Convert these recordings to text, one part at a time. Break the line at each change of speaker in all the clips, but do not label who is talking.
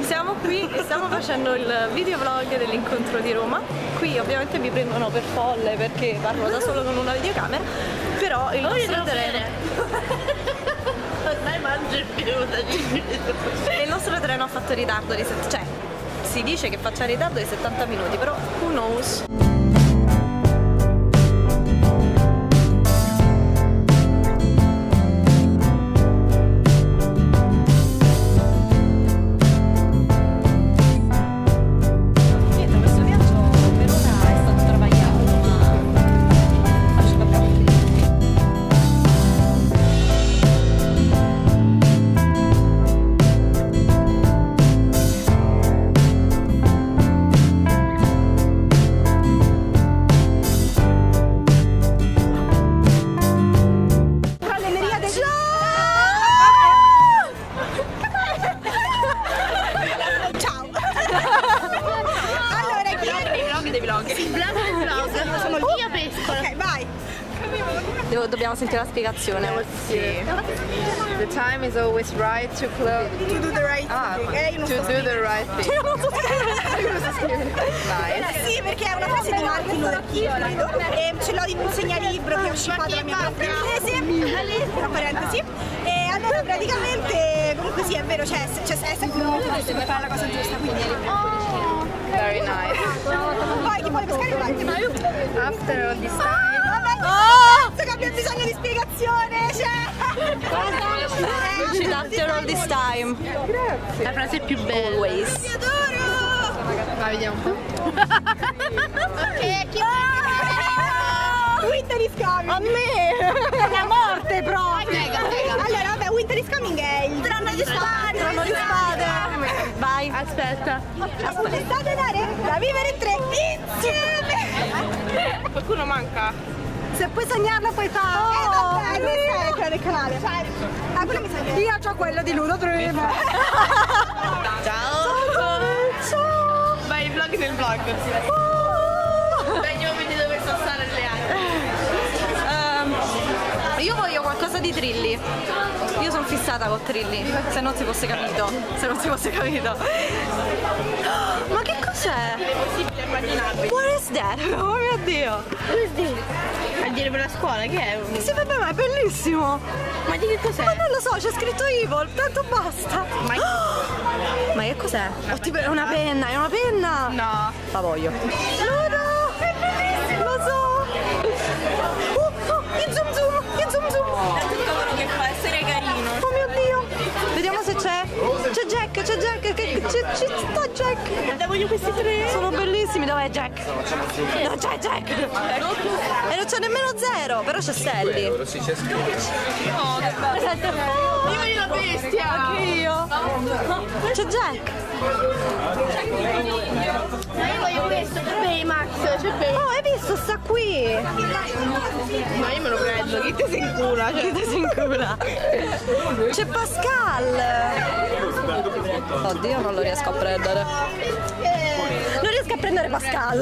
Siamo qui e stiamo facendo il videovlog dell'incontro di Roma. Qui ovviamente mi prendono per folle perché parlo da solo con una videocamera, però il nostro treno...
Ormai mangi più da
il nostro treno ha fatto ritardo di 7... cioè si dice che faccia ritardo di 70 minuti, però who knows? Devo- dobbiamo sentire la spiegazione.
The time is always right to close.
To do the right
Ah,
thing. Eh, io non
to
so
do the right thing. nice.
Eh, sì, perché è una frase di Martin Luther King. E ce l'ho in un segnalibro che è uscito dalla mia parte inglese, tra parentesi. E allora praticamente, comunque sì, è vero, cioè, c'è è sempre un giusto per fare la cosa giusta, quindi
Very nice.
Poi chi vuole pescare vai.
After all this time,
Oh! Time.
La frase più bella.
Always.
Ti adoro!
vai vediamo un po'.
Che chi Winter is coming!
A me! La morte proprio!
Allora, vabbè, Winter is coming è il trono di spade!
Trono di spade! Vai!
Aspetta.
Aspettate dare da vivere in tre insieme!
Qualcuno manca?
Se puoi sognarlo puoi farlo! Eh vabbè, questa è quella del canale! Ah, quello mi. Io ho quello di Ludo Dream!
Ciao.
Ciao!
Vai il vlog nel vlog. Dai, andiamo a vedere dove sono state le altre.
Ehm, io voglio qualcosa di Trilli. Io sono fissata con Trilli. Se non si fosse capito. Se non si fosse capito. Ma che cos'è?
Possibile immaginarvi.
What is that? Oh mio dio!
A dire per la scuola, che è?
Sì, vabbè, ma è bellissimo!
Ma di che cos'è?
Ma non lo so, c'è scritto Evil, tanto basta!
Ma-
Ma che cos'è? Oh, tipo, è una penna, è una penna!
No.
La voglio. Ludo! È bellissimo! Lo so! Oh, oh, il zoom zoom! Il zoom zoom!
Tutto quello che fa essere carino.
Oh mio dio! Vediamo se c'è! C'è Jack, c'è Jack! Che, c'è, c'è, sta Jack!
Da voglio questi tre.
Sono bellissimi, dov'è Jack? Non c'è Jack! E non c'è nemmeno zero, però c'è Sally.
Oh, che bello. Io voglio la bestia.
Anche io! C'è Jack!
Ma io voglio questo. C'è Baymax. C'è Bay.
Oh, hai visto? Sta qui!
Ma io me lo prendo. Chi ti si incula? Cioè.
Che ti si incula? C'è Pascal! Oddio, non lo riesco a prendere. Non riesco a prendere Pascal!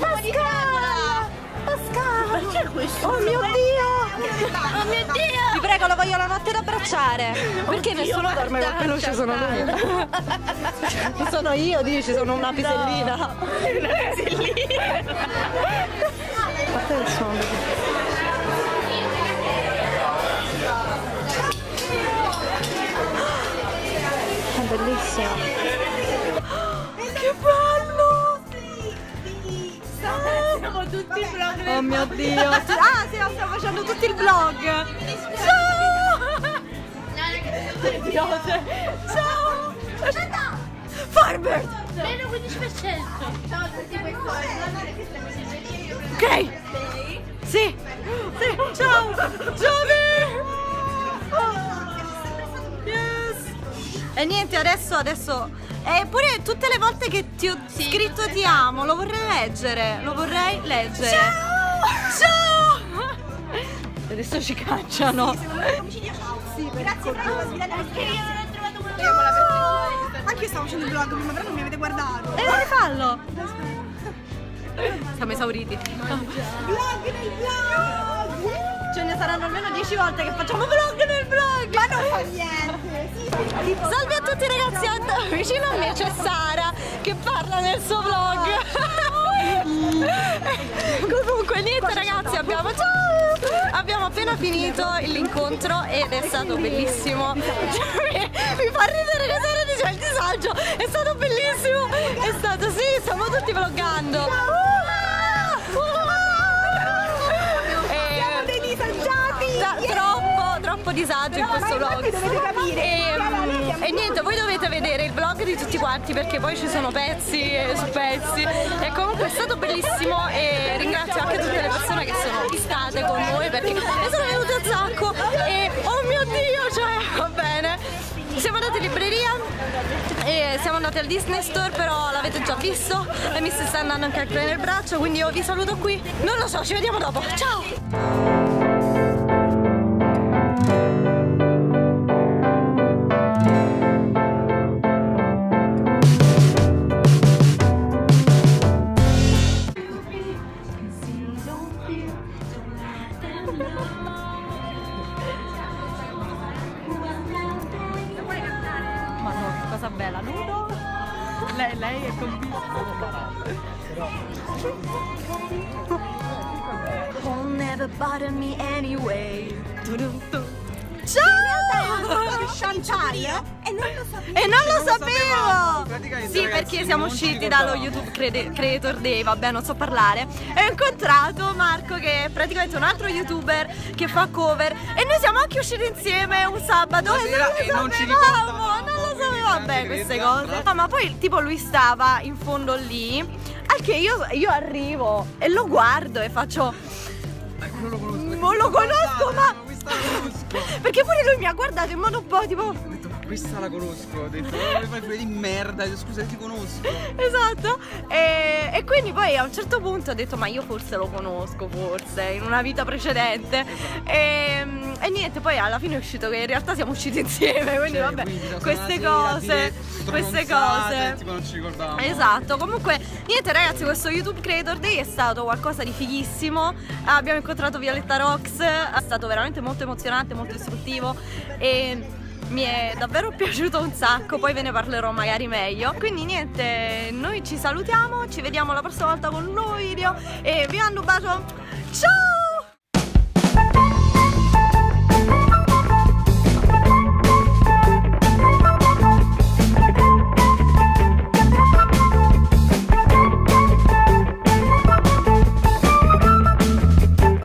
Pascal! Pascal!
Perché questo?
Oh mio Dio!
Oh mio Dio.
Vi prego, lo voglio la notte da abbracciare! Perché nessuno dorme col peluche, sono lui! sono io, dici, sono una pisellina!
Una pisellina. Tutti vlog.
Oh mio dio! Ah, sì, stiamo facendo tutto il vlog! Ciao! Idiota! Ciao! Firebird!
Meno 15%. Ciao a tutti questo.
Ok! Sì! Sì! Ciao! Giovanni! Yes! E niente, adesso, adesso... E pure tutte le volte che ti ho scritto ti amo, lo vorrei leggere, lo vorrei leggere. Ciao! Ciao! Adesso ci cacciano.
Sì, grazie per la sfida
Perché io non ho trovato quello che amo la
Anche io stavo facendo il vlog prima, però non mi avete guardato.
E dai, fallo! Siamo esauriti.
Vlog nel vlog!
Ce ne saranno almeno 10 volte che facciamo vlog nel vlog.
Ma non fa niente.
Salve a tutti ragazzi, vicino a me c'è Sara che parla nel suo vlog. Comunque niente ragazzi, abbiamo ciao! Abbiamo appena finito l'incontro ed è stato bellissimo. mi, mi fa ridere che Sara dice il disagio, è stato bellissimo. È stato sì, stiamo tutti vloggando. Disagio in questo vlog. E,
siamo
e niente, voi dovete vedere il vlog di tutti quanti perché poi ci sono pezzi e su pezzi. E comunque è stato bellissimo e ringrazio anche tutte le persone che sono state con noi perché ne sono venute un sacco. E oh mio dio, cioè, va bene. Siamo andati in libreria e siamo andati al Disney Store, però l'avete già visto. E mi sta andando anche il cane nel braccio, quindi io vi saluto qui. Non lo so, ci vediamo dopo. Ciao! Ma no, che cosa bella, nudo? Lei, lei è Will never bother me anyway. Ciao!
Chantal e non lo sapevo.
E non lo sapevo! Sì, perché siamo usciti dallo YouTube Creator Day, vabbè, non so parlare. E ho incontrato Marco, praticamente un altro YouTuber che fa cover. E noi siamo anche usciti insieme un sabato. E non
e non ci
sapevamo,
ricordavamo.
Non lo vabbè,
grande
queste cose. No, ma poi tipo lui stava in fondo lì. Al che io, io arrivo e lo guardo e faccio.
Non lo conosco.
Non lo conosco, ma-. Perché pure lui mi ha guardato in modo un po' tipo.
Ma questa la conosco. Ho detto, "Oh, fai quelle di merda. Scusa, ti conosco.
Esatto, e, e quindi poi a un certo punto ho detto ma io forse lo conosco, forse, in una vita precedente e, e niente, poi alla fine è uscito che in realtà siamo usciti insieme, quindi
Cioè,
vabbè,
quindi
queste cose, queste cose.
Tipo non ci ricordavamo.
Esatto, comunque niente ragazzi, questo YouTube Creator Day è stato qualcosa di fighissimo. Abbiamo incontrato Violetta Rox, è stato veramente molto emozionante, molto istruttivo e mi è davvero piaciuto un sacco, poi ve ne parlerò magari meglio. Quindi niente, noi ci salutiamo, ci vediamo la prossima volta con un nuovo video e vi mando un bacio. Ciao!